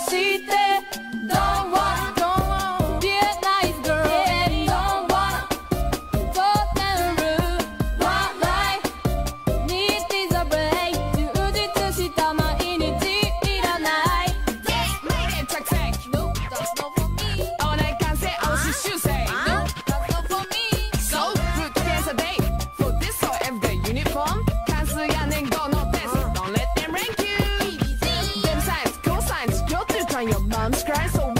complaciste. on your mom's grind, so